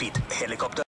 Speed helikopter.